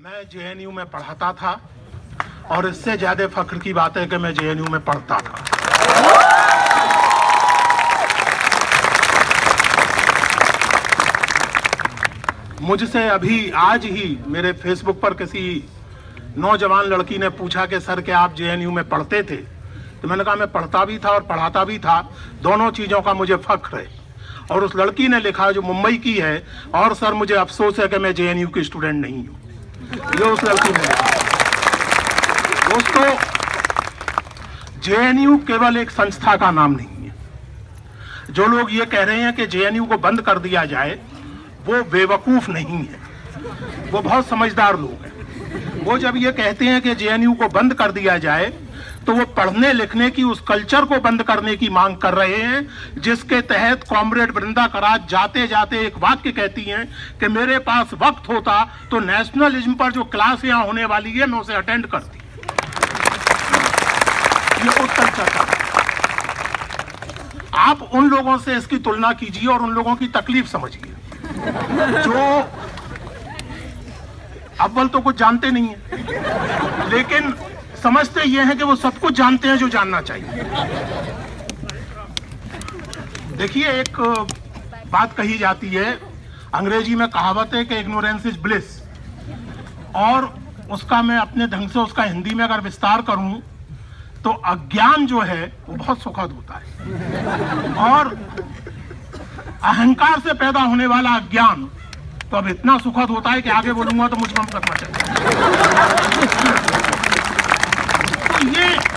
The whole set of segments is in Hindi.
मैं जेएनयू में पढ़ाता था और इससे ज़्यादा फख्र की बात है कि मैं जेएनयू में पढ़ता था। मुझसे अभी आज ही मेरे फेसबुक पर किसी नौजवान लड़की ने पूछा कि, सर, क्या आप जेएनयू में पढ़ते थे? तो मैंने कहा, मैं पढ़ता भी था और पढ़ाता भी था। दोनों चीज़ों का मुझे फख्र है। और उस लड़की ने लिखा जो मुंबई की है, और सर, मुझे अफसोस है कि मैं जेएनयू की स्टूडेंट नहीं हूँ। दोस्तों, जेएनयू केवल एक संस्था का नाम नहीं है। जो लोग ये कह रहे हैं कि जेएनयू को बंद कर दिया जाए, वो बेवकूफ़ नहीं है। वो बहुत समझदार लोग हैं। वो जब ये कहते हैं कि जेएनयू को बंद कर दिया जाए तो वो पढ़ने लिखने की, उस कल्चर को बंद करने की मांग कर रहे हैं, जिसके तहत कॉमरेड वृंदा कराज जाते जाते एक वाक्य कहती हैं कि मेरे पास वक्त होता तो नेशनलिज्म पर जो क्लास यहाँ होने वाली है, मैं उसे अटेंड करती। ये उस कल्चर का। आप उन लोगों से इसकी तुलना कीजिए और उन लोगों की तकलीफ़ समझिए। जो अव्वल तो कुछ जानते नहीं है, लेकिन समझते ये हैं कि वो सब कुछ जानते हैं जो जानना चाहिए। देखिए, एक बात कही जाती है। अंग्रेज़ी में कहावत है कि इग्नोरेंस इज़ ब्लिस और उसका मैं अपने ढंग से उसका हिंदी में अगर विस्तार करूँ तो अज्ञान जो है, वो बहुत सुखद होता है। और अहंकार से पैदा होने वाला अज्ञान तो अब इतना सुखद होता है कि आगे बोलूँगा तो मुझ चलेगा तो ये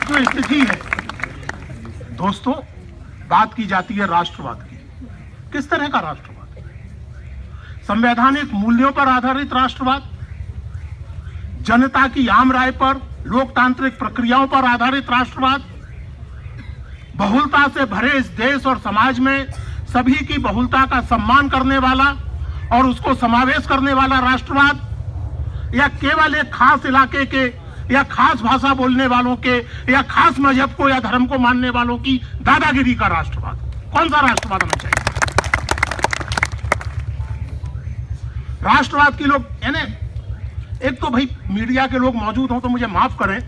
जो स्थिति है। दोस्तों, बात की जाती है राष्ट्रवाद की। किस तरह का राष्ट्रवाद? संवैधानिक मूल्यों पर आधारित राष्ट्रवाद? जनता की आम राय पर, लोकतांत्रिक प्रक्रियाओं पर आधारित राष्ट्रवाद? बहुलता से भरे इस देश और समाज में सभी की बहुलता का सम्मान करने वाला और उसको समावेश करने वाला राष्ट्रवाद? या केवल एक खास इलाके के या खास भाषा बोलने वालों के, या खास मज़हब को, या धर्म को मानने वालों की दादागिरी का राष्ट्रवाद। कौन सा राष्ट्रवाद होना चाहिए? राष्ट्रवाद की लोग, यानी एक तो भाई, मीडिया के लोग मौजूद हों तो मुझे माफ़ करें।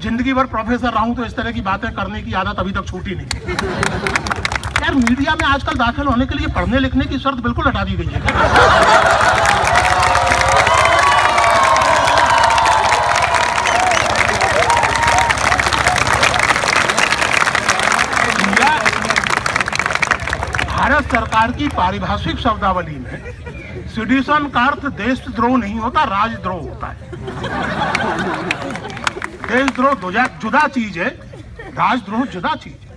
ज़िंदगी भर प्रोफेसर रहा हूँ तो इस तरह की बातें करने की आदत अभी तक छूटी नहीं। यार, मीडिया में आजकल दाखिल होने के लिए पढ़ने लिखने की शर्त बिल्कुल हटा दी गई है। भारत सरकार की पारिभाषिक शब्दावली में सिडिशन का अर्थ देशद्रोह नहीं होता, राजद्रोह होता है। देशद्रोह जुदा चीज़ है, राजद्रोह जुदा चीज़ है।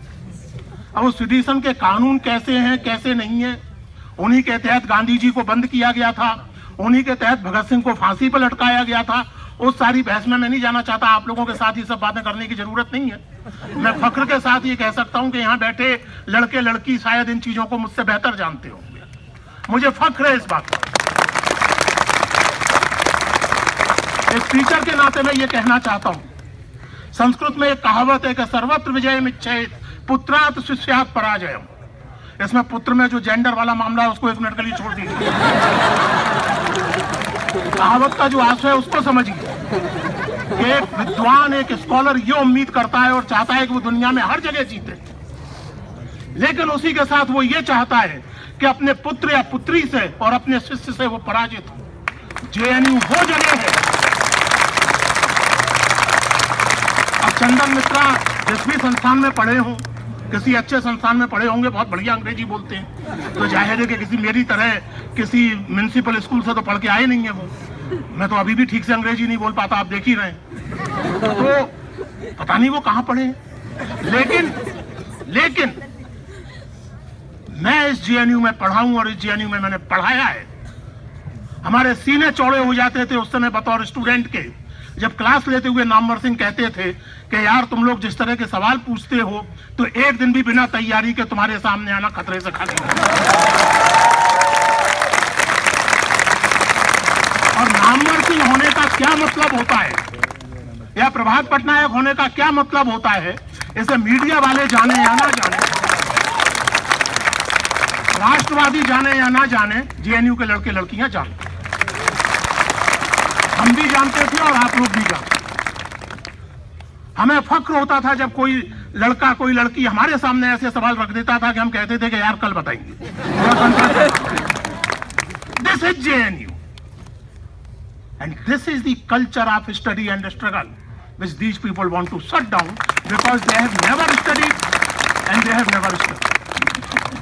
अब सिडिशन के कानून कैसे हैं, कैसे नहीं है? उन्हीं के तहत गांधी जी को बंद किया गया था, उन्हीं के तहत भगत सिंह को फांसी पर लटकाया गया था। उस सारी बहस में मैं नहीं जाना चाहता, आप लोगों के साथ ये सब बातें करने की ज़रूरत नहीं है। मैं फख्र के साथ ये कह सकता हूँ कि यहाँ बैठे लड़के, लड़की शायद इन चीज़ों को मुझसे बेहतर जानते होंगे। मुझे फख्र है इस बात पर। एक टीचर के नाते मैं ये कहना चाहता हूँ, संस्कृत में एक कहावत है कि सर्वत्र विजय मिच्छेद पुत्रात शिष्यात पराजय इसमें पुत्र में जो जेंडर वाला मामला है, उसको एक मिनट के लिए छोड़ दीजिए। कहावत का जो आशय है उसको समझिए एक विद्वान, एक स्कॉलर ये उम्मीद करता है और चाहता है कि वो दुनिया में हर जगह जीते। लेकिन उसी के साथ वो ये चाहता है कि अपने पुत्र या पुत्री से और अपने शिष्य से वो पराजित हो। जेएनयू वो जगह है। अब चंदन मिश्रा जिस भी संस्थान में पढ़े हों किसी अच्छे संस्थान में पढ़े होंगे, बहुत बढ़िया अंग्रेज़ी बोलते हैं। तो ज़ाहिर है कि किसी मेरी तरह किसी म्यूनसिपल स्कूल से तो पढ़ के आए नहीं है वो। मैं तो अभी भी ठीक से अंग्रेज़ी नहीं बोल पाता, आप देख ही रहे तो पता नहीं वो कहाँ पढ़े लेकिन लेकिन मैं इस जेएनयू में पढ़ा हूँ और इस जेएनयू में मैंने पढ़ाया है। हमारे सीने चौड़े हो जाते थे उस समय बतौर स्टूडेंट के। जब क्लास लेते हुए नामवर सिंह कहते थे कि यार तुम लोग जिस तरह के सवाल पूछते हो तो एक दिन भी बिना तैयारी के तुम्हारे सामने आना खतरे से खाली और नामवर सिंह होने का क्या मतलब होता है? या प्रभात पटनायक होने का क्या मतलब होता है? इसे मीडिया वाले जाने या ना जाने? राष्ट्रवादी जाने या ना जाने जेएनयू के लड़के लड़कियाँ जाने। हम भी जानते थे और आप लोग भी जानते हमें फक्र होता था जब कोई लड़का, कोई लड़की हमारे सामने ऐसे सवाल रख देता था कि हम कहते थे कि यार कल बताएँगे। This is J N U and this is the culture of study and struggle which these people want to shut down because they have never studied and they have never studied.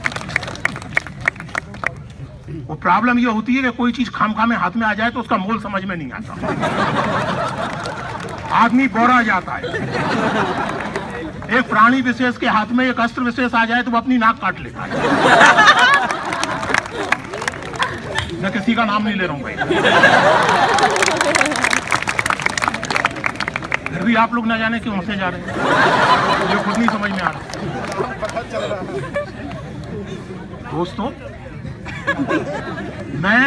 वो प्रॉब्लम ये होती है कि कोई चीज़ खाम खामे हाथ में आ जाए तो उसका मोल समझ में नहीं आता। आदमी बोरा जाता है। एक प्राणी विशेष के हाथ में एक अस्त्र विशेष आ जाए तो वो अपनी नाक काट लेता है। मैं किसी का नाम नहीं ले रहा हूँ भाई। फिर भी आप लोग ना जाने क्यों हंसे जा रहे हैं। ये खुद नहीं समझ में आ रहा। दोस्तों मैं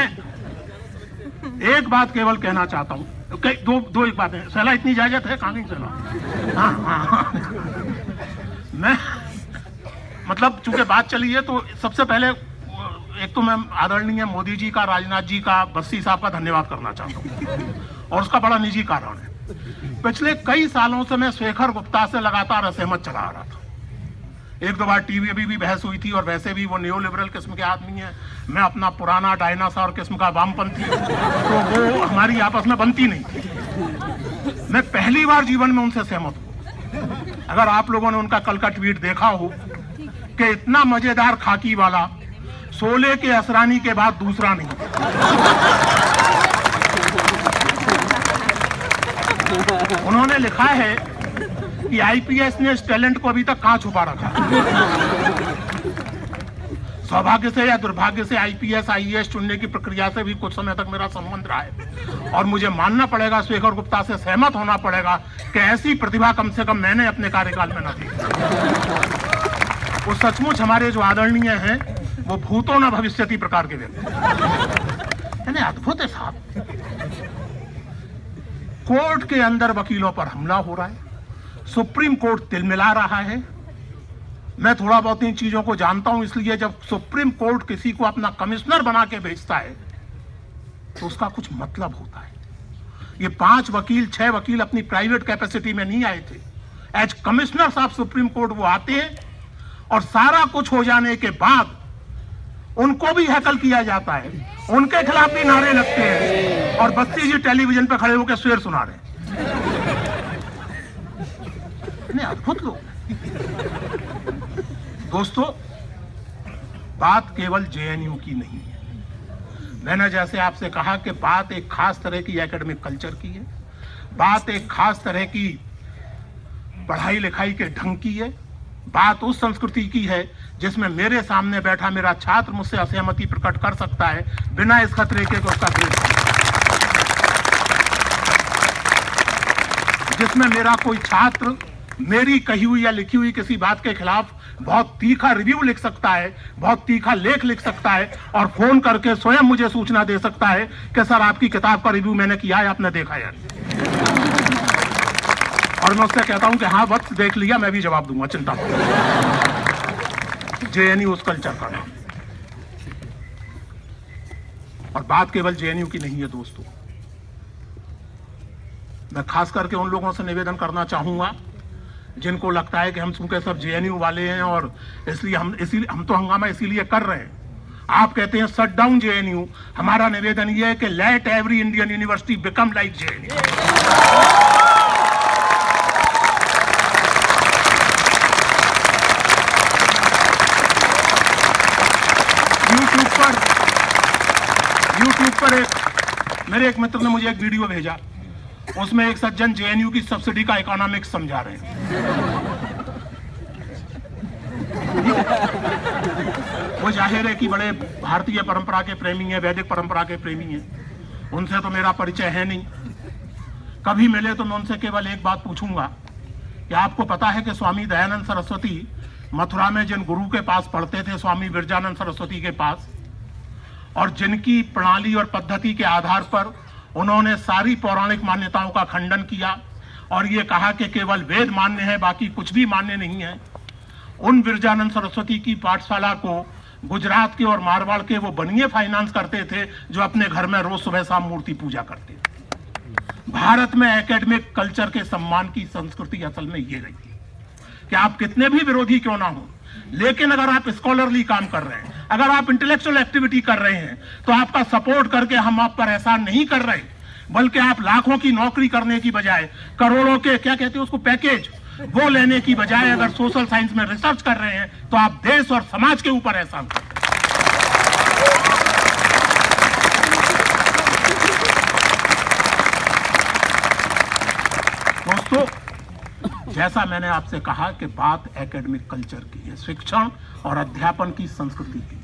एक बात केवल कहना चाहता हूँ। दो दो एक बातें सलाह इतनी इजाज़त है सलाह हाँ, हाँ हाँ। मैं मतलब चूँकि बात चली है तो सबसे पहले एक तो मैं आदरणीय मोदी जी का राजनाथ जी का बस्सी साहब का धन्यवाद करना चाहता हूँ। और उसका बड़ा निजी कारण है। पिछले कई सालों से मैं शेखर गुप्ता से लगातार असहमत चला रहा था। एक दो बार टीवी अभी भी बहस हुई थी और वैसे भी वो न्यू लिबरल किस्म के आदमी है। मैं अपना पुराना डायनासोर किस्म का वामपंथी तो वो हमारी आपस में बनती नहीं मैं पहली बार जीवन में उनसे सहमत हूँ। अगर आप लोगों ने उनका कल का ट्वीट देखा हो कि इतना मज़ेदार खाकी वाला सोले के असरानी के बाद दूसरा नहीं। उन्होंने लिखा है कि आईपीएस ने इस टैलेंट को अभी तक कहाँ छुपा रखा? सौभाग्य से या दुर्भाग्य से आईपीएस आईएएस चुनने की प्रक्रिया से भी कुछ समय तक मेरा संबंध रहा है। और मुझे मानना पड़ेगा शेखर गुप्ता से सहमत होना पड़ेगा कि ऐसी प्रतिभा कम से कम मैंने अपने कार्यकाल में न थी वो सचमुच हमारे जो आदरणीय हैं, वो भूतों न भविष्य प्रकार के व्यक्ति। अद्भुत है साहब। कोर्ट के अंदर वकीलों पर हमला हो रहा है। सुप्रीम कोर्ट तिलमिला रहा है। मैं थोड़ा बहुत इन चीज़ों को जानता हूँ, इसलिए जब सुप्रीम कोर्ट किसी को अपना कमिश्नर बना के भेजता है तो उसका कुछ मतलब होता है। ये पाँच वकील, छह वकील अपनी प्राइवेट कैपेसिटी में नहीं आए थे। एज कमिश्नर साहब सुप्रीम कोर्ट वो आते हैं और सारा कुछ हो जाने के बाद उनको भी हैकल किया जाता है। उनके खिलाफ भी नारे लगते हैं। और बस्ती जी टेलीविज़न पर खड़े होकर शेर सुना रहे अद्भुत लोग दोस्तों, बात केवल जेएनयू की नहीं है। मैंने जैसे आपसे कहा कि बात एक खास तरह की एकेडमिक कल्चर की है। बात एक खास तरह की पढ़ाई लिखाई के ढंग की है। बात उस संस्कृति की है जिसमें मेरे सामने बैठा मेरा छात्र मुझसे असहमति प्रकट कर सकता है, बिना इस खतरे के उसका देश जिसमें मेरा कोई छात्र मेरी कही हुई या लिखी हुई किसी बात के खिलाफ बहुत तीखा रिव्यू लिख सकता है, बहुत तीखा लेख लिख सकता है और फ़ोन करके स्वयं मुझे सूचना दे सकता है कि सर आपकी किताब का रिव्यू मैंने किया है, आपने देखा है। और मैं उससे कहता हूँ कि हाँ वक्त देख लिया, मैं भी जवाब दूँगा, चिंता जेएनयू उस कल्चर का नाम। और बात केवल जेएनयू की नहीं है दोस्तों। मैं खास करके उन लोगों से निवेदन करना चाहूँगा जिनको लगता है कि हम चूँकि सब जेएनयू वाले हैं और इसलिए हम इसीलिए हम तो हंगामा इसीलिए कर रहे हैं। आप कहते हैं शट डाउन जेएनयू। हमारा निवेदन यह है कि let every Indian university become like JNU. YouTube पर एक, मेरे एक मित्र ने मुझे एक वीडियो भेजा। उसमें एक सज्जन जेएनयू की सब्सिडी का इकोनॉमिक्स समझा रहे हैं। वो ज़ाहिर है कि बड़े भारतीय परंपरा के प्रेमी हैं, वैदिक परंपरा के प्रेमी हैं। उनसे तो मेरा परिचय है नहीं। कभी मिले तो मैं उनसे केवल एक बात पूछूँगा कि आपको पता है कि स्वामी दयानंद सरस्वती मथुरा में जिन गुरु के पास पढ़ते थे, स्वामी विरजानंद सरस्वती के पास, और जिनकी प्रणाली और पद्धति के आधार पर उन्होंने सारी पौराणिक मान्यताओं का खंडन किया और ये कहा कि केवल वेद मान्य है, बाकी कुछ भी मान्य नहीं है। उन विरजानंद सरस्वती की पाठशाला को गुजरात के और मारवाड़ के वो बनिए फाइनेंस करते थे, जो अपने घर में रोज सुबह शाम मूर्ति पूजा करते थे। भारत में एकेडमिक कल्चर के सम्मान की संस्कृति असल में ये रही। कि आप कितने भी विरोधी क्यों ना हो लेकिन अगर आप स्कॉलरली काम कर रहे हैं, अगर आप इंटेलेक्चुअल एक्टिविटी कर रहे हैं तो आपका सपोर्ट करके हम आप पर एहसान नहीं कर रहे, बल्कि आप लाखों की नौकरी करने की बजाय, करोड़ों के, क्या कहते हैं उसको पैकेज वो लेने की बजाय अगर सोशल साइंस में रिसर्च कर रहे हैं तो आप देश और समाज के ऊपर एहसान कर। दोस्तों जैसा मैंने आपसे कहा कि बात एकेडमिक कल्चर की है, शिक्षण और अध्यापन की संस्कृति की।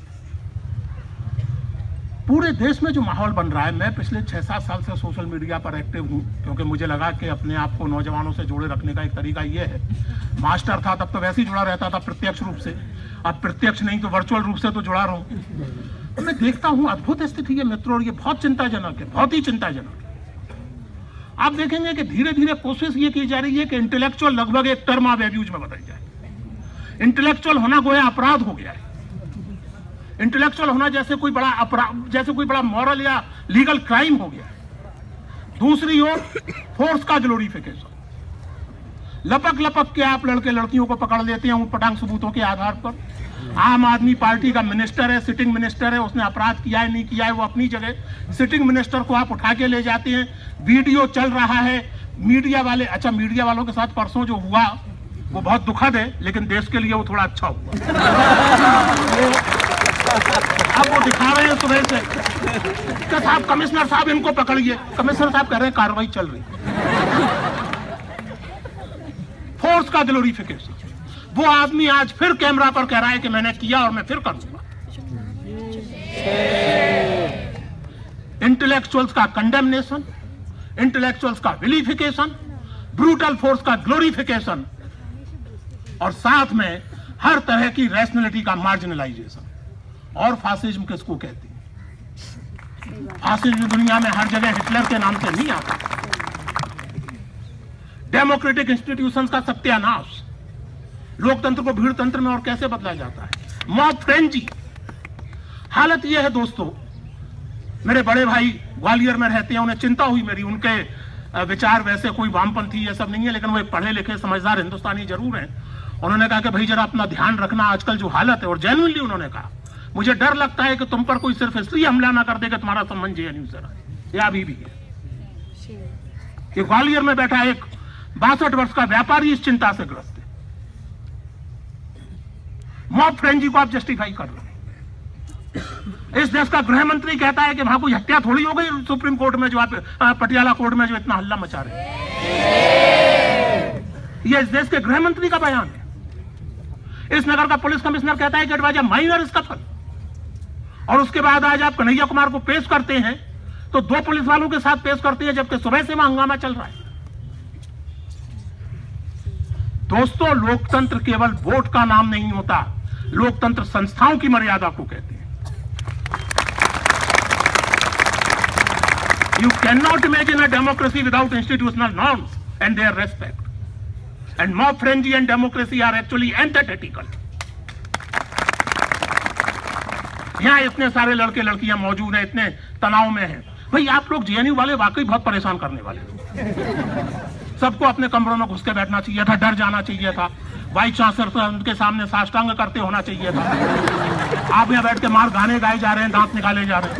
पूरे देश में जो माहौल बन रहा है, मैं पिछले छह सात साल से सोशल मीडिया पर एक्टिव हूँ, क्योंकि मुझे लगा कि अपने आप को नौजवानों से जोड़े रखने का एक तरीका यह है। मास्टर था, तब तो वैसे ही जुड़ा रहता था प्रत्यक्ष रूप से। अब प्रत्यक्ष नहीं तो वर्चुअल रूप से तो जुड़ा रहा। हूँ तो मैं देखता हूँ, अद्भुत स्थिति है मित्रों, और ये बहुत चिंताजनक है, बहुत ही चिंताजनक। है आप देखेंगे कि धीरे धीरे कोशिश ये की जा रही है कि इंटेलेक्चुअल लगभग एक टर्म ऑफ़ एब्यूज में बदल जाए। इंटेलेक्चुअल होना गोया अपराध हो गया है। इंटेलेक्चुअल होना जैसे कोई बड़ा अपराध जैसे कोई बड़ा मॉरल या लीगल क्राइम हो गया है। दूसरी ओर फोर्स का ग्लोरिफिकेशन लपक लपक के आप लड़के लड़कियों को पकड़ लेते हैं उन पटांग सबूतों के आधार पर। आम आदमी पार्टी का मिनिस्टर है सिटिंग मिनिस्टर है, उसने अपराध किया है, नहीं किया है, वो अपनी जगह सिटिंग मिनिस्टर को आप उठा के ले जाते हैं। वीडियो चल रहा है, मीडिया वाले अच्छा मीडिया वालों के साथ परसों जो हुआ, वो बहुत दुखद है, लेकिन देश के लिए वो थोड़ा अच्छा हुआ। अब वो दिखा रहे हैं सुबह से। कि साहब कमिश्नर साहब इनको पकड़िए। कमिश्नर साहब कह रहे हैं, कार्रवाई चल रही फोर्स का ग्लोरिफिकेशन वो आदमी आज फिर कैमरा पर कह रहा है कि मैंने किया और मैं फिर करूँगा इंटेलेक्चुअल्स का कंडेमनेशन इंटेलेक्चुअल्स का विलिफिकेशन ब्रूटल फोर्स का ग्लोरिफिकेशन और साथ में हर तरह की रैशनलिटी का मार्जिनलाइजेशन और फासिज्म किसको कहती है? फासिज्म दुनिया में हर जगह हिटलर के नाम से नहीं आता। डेमोक्रेटिक इंस्टीट्यूशंस का सत्यानाश। लोकतंत्र को भीड़ तंत्र में और कैसे बदला जाता है? मॉब फ्रेंजी हालत यह है दोस्तों मेरे बड़े भाई ग्वालियर में रहते हैं उन्हें चिंता हुई मेरी उनके विचार वैसे कोई वामपंथी ये सब नहीं है लेकिन वो एक पढ़े लिखे समझदार हिंदुस्तानी ज़रूर हैं। उन्होंने कहा कि भाई जरा अपना ध्यान रखना आजकल जो हालत है और जेनुअनली उन्होंने कहा मुझे डर लगता है कि तुम पर कोई सिर्फ़ इसलिए हमला ना कर देगा तुम्हारा संबंध जेएनयू से रहा या अभी भी है। कि ग्वालियर में बैठा एक बासठ वर्ष का व्यापारी इस चिंता से ग्रस्त मॉब फ्रेंजी को आप जस्टिफाई कर रहे हैं। इस देश का गृह मंत्री कहता है कि वहाँ कोई हत्या थोड़ी हो गई सुप्रीम कोर्ट में जो आप पटियाला कोर्ट में जो इतना हल्ला मचा रहे ये इस देश के गृह मंत्री का बयान है। इस नगर का पुलिस कमिश्नर कहता है कि it was a minor scuffle और उसके बाद आज आप कन्हैया कुमार को पेश करते हैं तो दो पुलिस वालों के साथ पेश करते हैं, जबकि सुबह से वहाँ हंगामा चल रहा है। दोस्तों, लोकतंत्र केवल वोट का नाम नहीं होता लोकतंत्र संस्थाओं की मर्यादा को कहते हैं। You can not imagine a democracy without institutional norms and their respect and mob frenzy and democracy are actually antithetical यहाँ इतने सारे लड़के लड़कियाँ मौजूद हैं, इतने तनाव में हैं। भाई, आप लोग जेएनयू वाले वाकई बहुत परेशान करने वाले सबको अपने कमरों में घुस के बैठना चाहिए था, डर जाना चाहिए था। वाइस चांसलर तो उनके सामने साष्टांग करते होना चाहिए था। आप यहाँ बैठ के मार गाने गाए जा रहे हैं, दांत निकाले जा रहे हैं।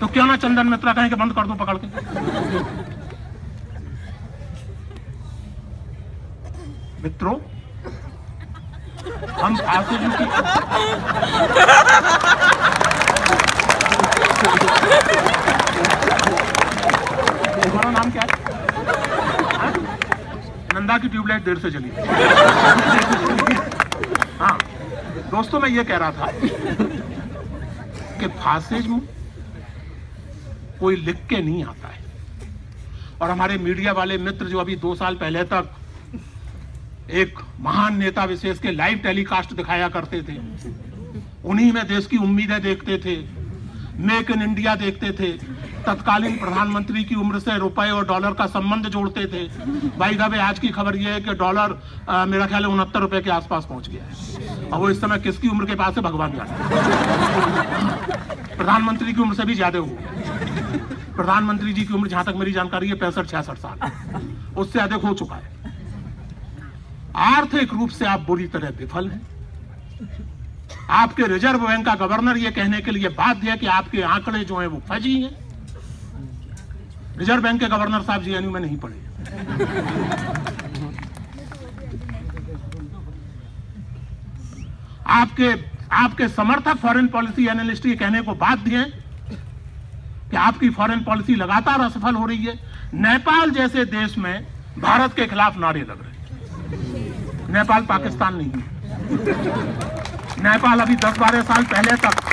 तो क्यों ना चंदन मित्रा कहें कि बंद कर दो पकड़ के? मित्रों, हम फासिज्म की तुम्हारा नाम क्या हाँ? नंदा की ट्यूबलाइट देर से जली। हाँ दोस्तों, मैं ये कह रहा था कि फासिज्म कोई लिख के नहीं आता है। और हमारे मीडिया वाले मित्र जो अभी दो साल पहले तक एक महान नेता विशेष के लाइव टेलीकास्ट दिखाया करते थे, उन्हीं में देश की उम्मीदें देखते थे मेक इन इंडिया देखते थे तत्कालीन प्रधानमंत्री की उम्र से रुपए और डॉलर का संबंध जोड़ते थे। भाई दबे आज की खबर यह है कि डॉलर मेरा ख्याल है उनहत्तर रुपए के आसपास पहुँच गया है। और वो इस समय किसकी उम्र के पास है, भगवान जाने प्रधानमंत्री की उम्र से भी ज़्यादा हुआ प्रधानमंत्री जी की उम्र जहाँ तक मेरी जानकारी है, पैंसठ, छियासठ साल। उससे अधिक हो चुका है। आर्थिक रूप से आप बुरी तरह विफल हैं। आपके रिज़र्व बैंक का गवर्नर यह कहने के लिए बाध्य है कि आपके आंकड़े जो हैं वो फजी हैं। रिज़र्व बैंक के गवर्नर साहब जीएनयू में नहीं पढ़े। आपके आपके समर्थक फॉरेन पॉलिसी एनालिस्ट ये कहने को बाध्य हैं कि आपकी फॉरेन पॉलिसी लगातार असफल हो रही है। नेपाल जैसे देश में भारत के खिलाफ नारे लग रहे नेपाल पाकिस्तान नहीं है। नेपाल अभी 10-12 साल पहले तक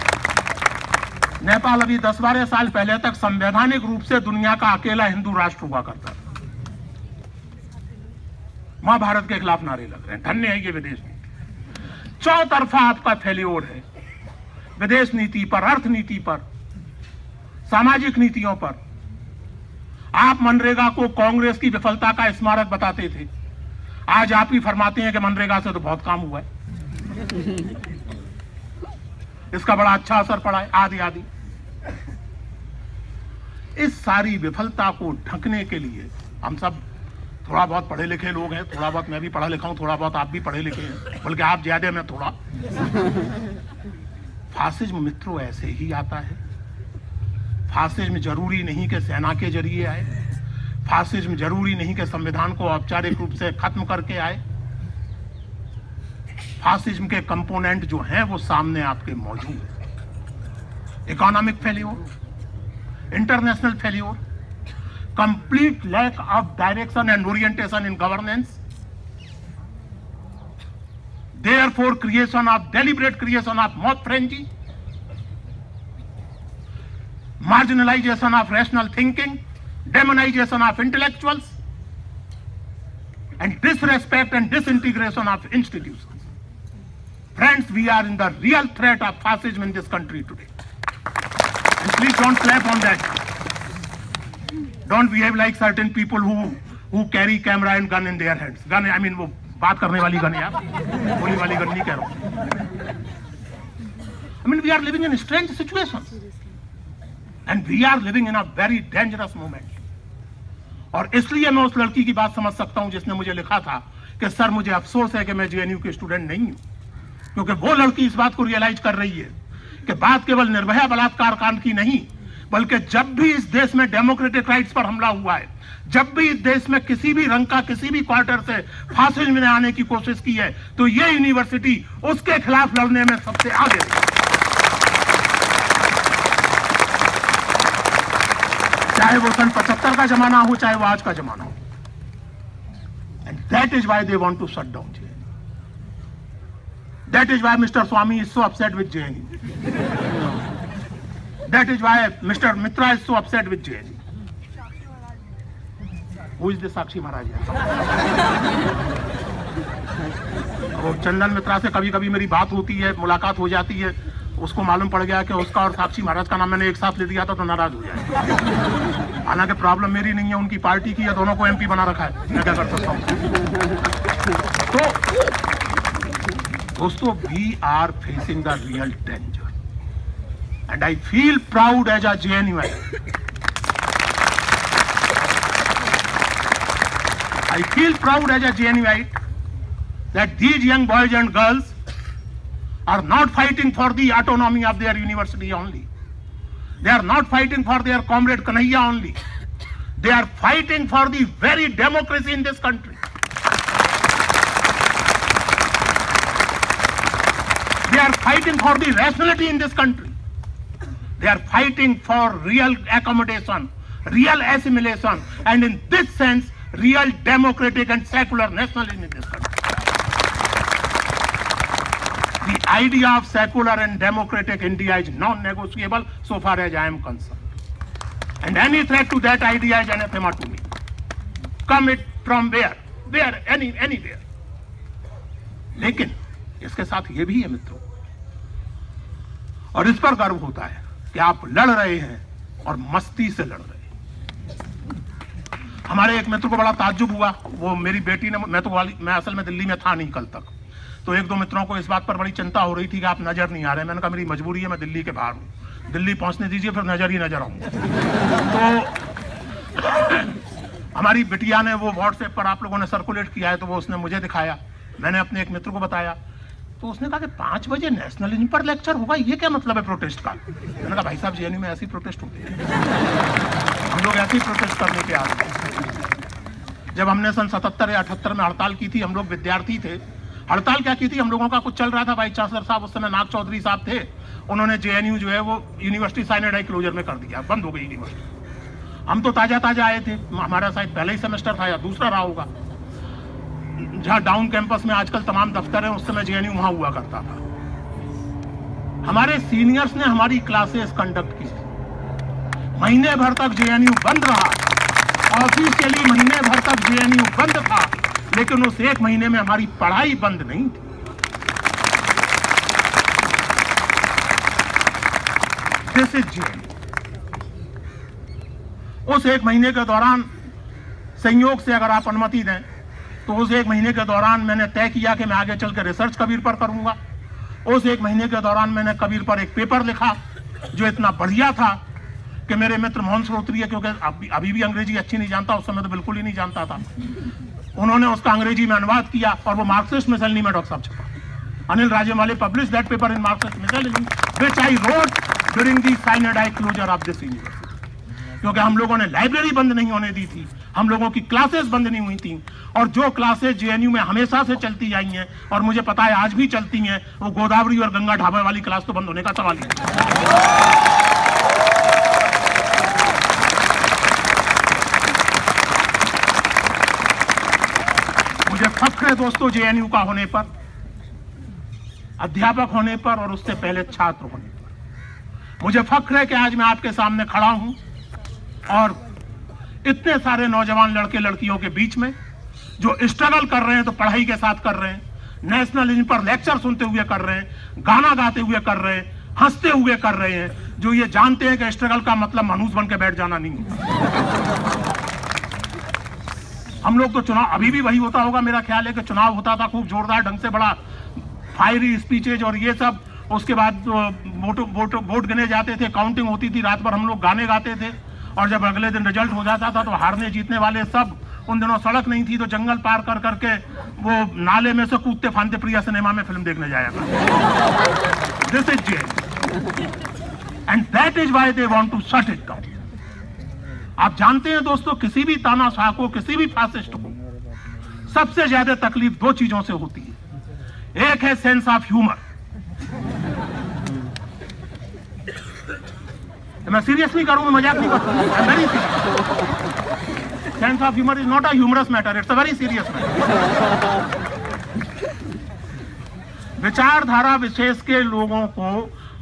नेपाल अभी दस बारह साल पहले तक संवैधानिक रूप से दुनिया का अकेला हिंदू राष्ट्र हुआ करता था। वहाँ भारत के खिलाफ नारे लग रहे हैं। धन्य है ये विदेश नीति। चौतरफा आपका फेल्योर है। विदेश नीति पर अर्थ नीति पर, सामाजिक नीतियों पर। आप मनरेगा को कांग्रेस की विफलता का स्मारक बताते थे। आज आप ही फरमाते हैं कि मनरेगा से तो बहुत काम हुआ है। इसका बड़ा अच्छा असर पड़ा है। आदि आदि। इस सारी विफलता को ढकने के लिए हम सब थोड़ा बहुत पढ़े लिखे लोग हैं, थोड़ा बहुत मैं भी पढ़ा लिखा हूँ, थोड़ा बहुत आप भी पढ़े लिखे हैं, बल्कि आप ज़्यादा मैं थोड़ा। फासिज्म मित्रों, ऐसे ही आता है। फासिज्म ज़रूरी नहीं कि सेना के ज़रिए आए। फासिज्म ज़रूरी नहीं कि संविधान को औपचारिक रूप से खत्म करके आए। फासिज्म के कंपोनेंट जो हैं, वो सामने आपके मौजूद है। Economic failure international failure, complete lack of direction and orientation in governance, therefore creation of deliberate creation of mob frenzy, marginalization of rational thinking, demonization of intellectuals, and disrespect and disintegration of institutions. Friends, we are in the real threat of fascism in this country today. And please don't clap on that. Don't behave like certain people who who carry camera and gun in their hands. Gun, I mean, वो बात करने वाली गन यार गोली वाली गन नहीं कह हूँ I mean, we are living in strange situations. And we are living in a very dangerous moment और इसलिए मैं उस लड़की की बात समझ सकता हूँ जिसने मुझे लिखा था कि सर मुझे अफसोस है कि मैं जेएनयू के स्टूडेंट नहीं हूँ क्योंकि वो लड़की इस बात को रियलाइज़ कर रही है कि बात केवल निर्भया बलात्कार कांड की नहीं, बल्कि जब भी इस देश में डेमोक्रेटिक राइट्स पर हमला हुआ है, जब भी इस देश में किसी भी रंग का, किसी भी क्वार्टर से फासिज्म में आने की कोशिश की है तो ये यूनिवर्सिटी उसके खिलाफ लड़ने में सबसे आगे चाहे वो सन पचहत्तर का जमाना हो, चाहे वो आज का जमाना हो। And that is why they want to shut down J that is why mister Swamy is so upset with J that is why mister Mitra is so upset with Who is the Sakshi Maharaj वो चंदन मित्रा से कभी कभी मेरी बात होती है, मुलाकात हो जाती है। उसको मालूम पड़ गया कि उसका और साक्षी महाराज का नाम मैंने एक साथ ले दिया था तो नाराज़ हो जाए। हालाँकि प्रॉब्लम मेरी नहीं है, उनकी पार्टी की है, दोनों को एमपी बना रखा है। मैं क्या कर सकता हूँ? तो दोस्तों we are facing the real danger and I feel proud as a J I feel proud as a JNUite that these young boys and girls are not fighting for the autonomy of their university only. They are not fighting for their comrade Kanhaiya only. They are fighting for the very democracy in this country. They are fighting for the rationality in this country. They are fighting for real accommodation, real assimilation, and in this sense, real democratic and secular nationalism in this country. The idea of secular and democratic India is non-negotiable so far as I am concerned. And any threat to that idea is anathema to me. Come it from where? Where? Any, anywhere. लेकिन इसके साथ ये भी है मित्रों और इस पर गर्व होता है कि आप लड़ रहे हैं और मस्ती से लड़ रहे हैं। हमारे एक मित्र को बड़ा ताज्जुब हुआ। वो मेरी बेटी ने, मैं तो वाली, मैं असल में दिल्ली में था नहीं कल तक। तो एक दो मित्रों को इस बात पर बड़ी चिंता हो रही थी कि आप नज़र नहीं आ रहे। मैंने कहा, मेरी मजबूरी है, मैं दिल्ली के बाहर हूँ। दिल्ली पहुँचने दीजिए, फिर नज़र ही नज़र आऊँगा। तो हमारी बिटिया ने वो व्हाट्सएप पर आप लोगों ने सर्कुलेट किया है तो वो उसने मुझे दिखाया। मैंने अपने एक मित्र को बताया। तो उसने कहा कि पाँच बजे नेशनल इन पर लेक्चर होगा, ये क्या मतलब है प्रोटेस्ट का? मैंने कहा, भाई साहब, जेएनयू में ऐसी प्रोटेस्ट होती है। हम लोग ऐसी प्रोटेस्ट करने के आते जब हमने सन सतहत्तर या अठहत्तर में हड़ताल की थी, हम लोग विद्यार्थी थे। हड़ताल क्या की थी? हम लोगों का कुछ चल रहा था। भाई चांसलर साहब उस समय नाग चौधरी साहब थे। उन्होंने जेएनयू जो है वो यूनिवर्सिटी साइनेडाई क्लोजर में कर दिया। बंद हो गई यूनिवर्सिटी हम तो ताज़ा ताज़ा आए थे। हमारा शायद पहले ही सेमेस्टर था या दूसरा रहा होगा। जहाँ डाउन कैंपस में आजकल तमाम दफ्तर हैं, उस समय जेएनयू वहाँ हुआ करता था। हमारे सीनियर्स ने हमारी क्लासेस कंडक्ट की। महीने भर तक जेएनयू बंद रहा ऑफिशियली महीने भर तक जेएनयू बंद था, लेकिन उस एक महीने में हमारी पढ़ाई बंद नहीं थी। दिस इज़ जेएनयू उस एक महीने के दौरान संयोग से अगर आप अनुमति दें तो उस एक महीने के दौरान मैंने तय किया कि मैं आगे चल के रिसर्च कबीर पर करूँगा उस एक महीने के दौरान मैंने कबीर पर एक पेपर लिखा जो इतना बढ़िया था कि मेरे मित्र मोहन श्रोत्री है क्योंकि अभी, अभी भी अंग्रेज़ी अच्छी नहीं जानता उस समय तो बिल्कुल ही नहीं जानता था। उन्होंने उसका अंग्रेज़ी में अनुवाद किया और वो मार्क्सिस्ट मिसलनी में डॉक्टर साहब छपा। Anil Rajimwale publish that paper in Marxist Miscellany which I wrote during the sine die closure of this university क्योंकि हम लोगों ने लाइब्रेरी बंद नहीं होने दी थी हम लोगों की क्लासेस बंद नहीं हुई थी और जो क्लासेस जेएनयू में हमेशा से चलती आई हैं और मुझे पता है आज भी चलती हैं, वो गोदावरी और गंगा ढाबा वाली क्लास तो बंद होने का सवाल नहीं मुझे फख्र है दोस्तों जेएनयू का होने पर, अध्यापक होने पर और उससे पहले छात्र होने पर। मुझे फख्र है कि आज मैं आपके सामने खड़ा हूँ और इतने सारे नौजवान लड़के लड़कियों के बीच में जो स्ट्रगल कर रहे हैं तो पढ़ाई के साथ कर रहे हैं। नेशनल इन पर लेक्चर सुनते हुए कर रहे हैं, गाना गाते हुए कर रहे हैं, हँसते हुए कर रहे हैं। जो ये जानते हैं कि स्ट्रगल का मतलब मनुष्य बन के बैठ जाना नहीं हम लोग तो चुनाव, अभी भी वही होता होगा मेरा ख्याल है कि चुनाव होता था, खूब जोरदार ढंग से बड़ा फायरी स्पीचेज और ये सब। उसके बाद वोट वोट वोट गिने जाते थे काउंटिंग होती थी, रात भर हम लोग गाने गाते थे। और जब अगले दिन रिज़ल्ट हो जाता था तो हारने जीतने वाले सब उन दिनों सड़क नहीं थी तो जंगल पार कर करके वो नाले में से कूदते फानते प्रिया सिनेमा में फ़िल्म देखने जाया था। This is jail and that is why they want to shut it down आप जानते हैं दोस्तों, किसी भी तानाशाह को, किसी भी फासिस्ट को, सबसे ज़्यादा तकलीफ़ दो चीज़ों से होती है। एक है सेंस ऑफ़ ह्यूमर मैं सीरियस नहीं करूँगा मज़ाक नहीं करूँगा sense of humour is not a humorous matter it's a very serious matter विचारधारा विशेष के लोगों को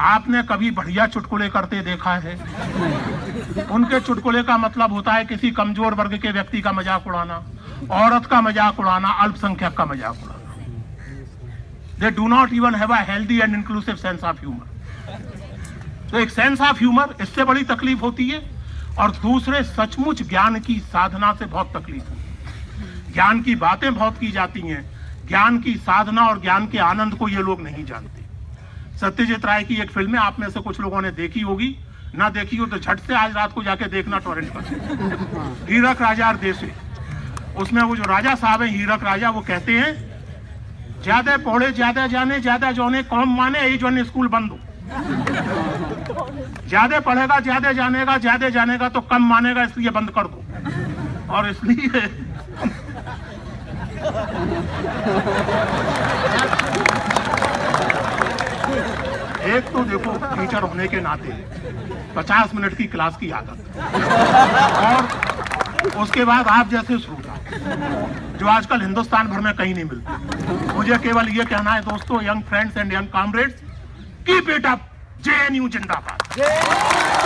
आपने कभी बढ़िया चुटकुले करते देखा है? उनके चुटकुले का मतलब होता है किसी कमज़ोर वर्ग के व्यक्ति का मज़ाक उड़ाना, औरत का मज़ाक उड़ाना, अल्पसंख्यक का मज़ाक उड़ाना। They do not even have a healthy and inclusive sense of humour तो एक सेंस ऑफ़ ह्यूमर इससे बड़ी तकलीफ़ होती है? और दूसरे सचमुच ज्ञान की साधना से बहुत तकलीफ़ है। ज्ञान की बातें बहुत की जाती हैं। ज्ञान की साधना और ज्ञान के आनंद को ये लोग नहीं जानते। सत्यजीत राय की एक फ़िल्म है आप में से कुछ लोगों ने देखी होगी। ना देखी हो तो झट से आज रात को जाके देखना टोरेंट पर। हीरक राजा और देश उसमें वो जो राजा साहब है, हीरक राजा, वो कहते हैं, ज़्यादा पढ़े ज़्यादा जाने, ज़्यादा जोने कौन माने यही जो स्कूल बंद हो। ज़्यादा पढ़ेगा, ज़्यादा जानेगा ज़्यादा जानेगा तो कम मानेगा, इसलिए बंद कर दो। और इसलिए एक तो देखो, टीचर होने के नाते पचास मिनट की क्लास की आदत। और उसके बाद आप जैसे श्रोता, जो आजकल हिंदुस्तान भर में कहीं नहीं मिलते, मुझे केवल ये कहना है, दोस्तों young friends and young comrades keep it up JNU जिंदाबाद।